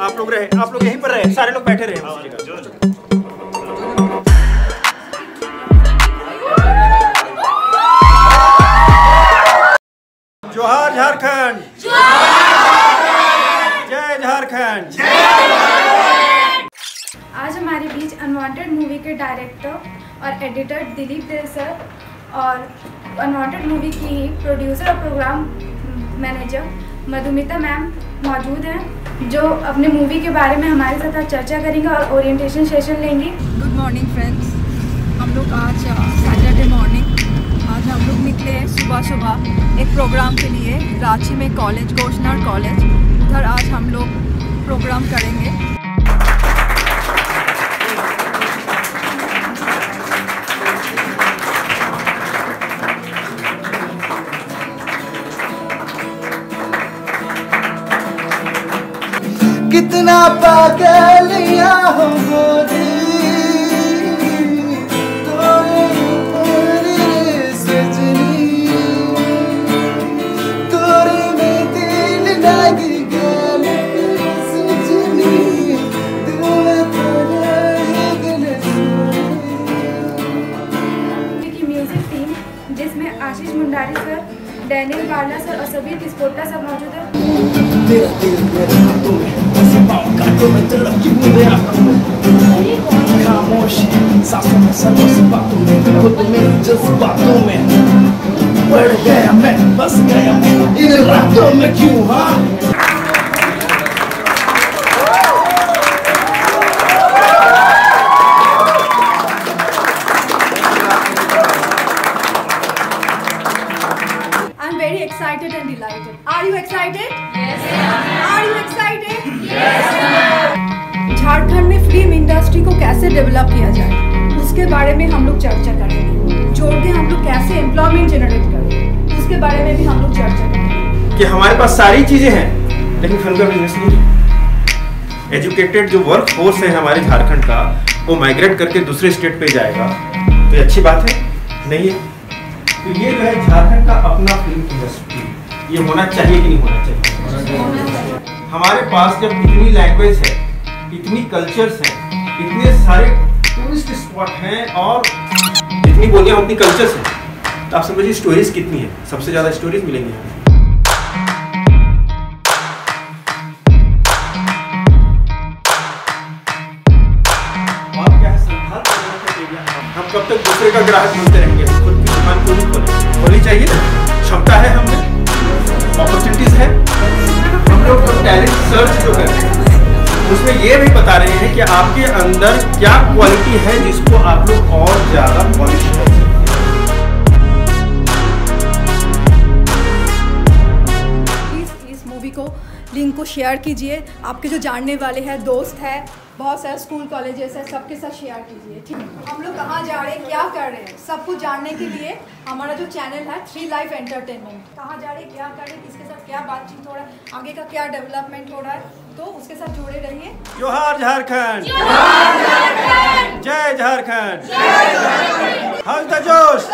आप लोग रहे, आप लोग यहीं पर रहे, सारे लोग बैठे रहे। जोहार झारखंड जय झारखंड आज हमारे बीच अनवांटेड मूवी के डायरेक्टर और एडिटर दिलीप देव सर और अनवांटेड मूवी की प्रोड्यूसर और प्रोग्राम मैनेजर मधुमिता मैम मौजूद हैं, जो अपने मूवी के बारे में हमारे साथ आज चर्चा करेंगे और ओरिएंटेशन सेशन लेंगी। गुड मॉर्निंग फ्रेंड्स हम लोग आज सैटरडे मॉर्निंग आज हम लोग निकले हैं सुबह सुबह एक प्रोग्राम के लिए, रांची में कॉलेज गोशनर कॉलेज उधर आज हम लोग प्रोग्राम करेंगे। मूवी की म्यूज़िक टीम जिसमें Ashish Mundari sir Daniel Barla sir और सभी किस्पोट्टा सर मौजूद हैं। Where the guy man? What's Bas guy I In the rap don't make you huh? Very excited and delighted. Are you excited? Yes. Are you excited? Yes. Jharkhand में film industry को कैसे develop किया जाए उसके बारे में हम लोग चर्चा करेंगे जोड़ के हम लोग कैसे एम्प्लॉयमेंट जनरेट करें उसके बारे में भी हम लोग चर्चा करेंगे कि हमारे पास सारी चीज़ें हैं लेकिन फ़िल्म का बिज़नेस नहीं है एजुकेटेड जो वर्क फोर्स है हमारे झारखंड का वो माइग्रेट करके दूसरे स्टेट पे जाएगा तो ये अच्छी बात है नहीं है तो ये जो है झारखंड का अपना फ़िल्म इंडस्ट्री ये होना चाहिए कि नहीं होना चाहिए? हमारे पास जब इतनी लैंग्वेज है, इतनी कल्चर्स हैं, इतने सारे टूरिस्ट स्पॉट हैं और जितनी बोलियाँ उतनी कल्चर्स हैं तो आप समझिए स्टोरीज कितनी है। सबसे ज़्यादा स्टोरीज मिलेंगी और कब तक दूसरे का ग्राहक बनते रहेंगे? खुद को नहीं खोले। होनी चाहिए क्षमता है हमें अपॉर्चुनिटीज़ है? हम लोग तो टैलेंट सर्च जो कर रहे हैं, उसमें ये भी बता रहे हैं कि आपके अंदर क्या क्वालिटी है जिसको आप लोग और ज़्यादा पॉलिश कर सकते इस मूवी को लिंक को शेयर कीजिए। आपके जो जानने वाले हैं, दोस्त हैं बहुत सारे स्कूल कॉलेजेस हैं सबके साथ शेयर कीजिए ठीक है? हम लोग कहाँ जा रहे हैं क्या कर रहे हैं? सब कुछ जानने के लिए हमारा जो चैनल है थ्री लाइफ एंटरटेनमेंट कहाँ जा रहे हैं क्या कर रहे हैं किसके साथ क्या बातचीत हो रहा है आगे का क्या डेवलपमेंट हो रहा है तो उसके साथ जुड़े रहिए। जोहार झारखंड। जय झारखंड। जोश।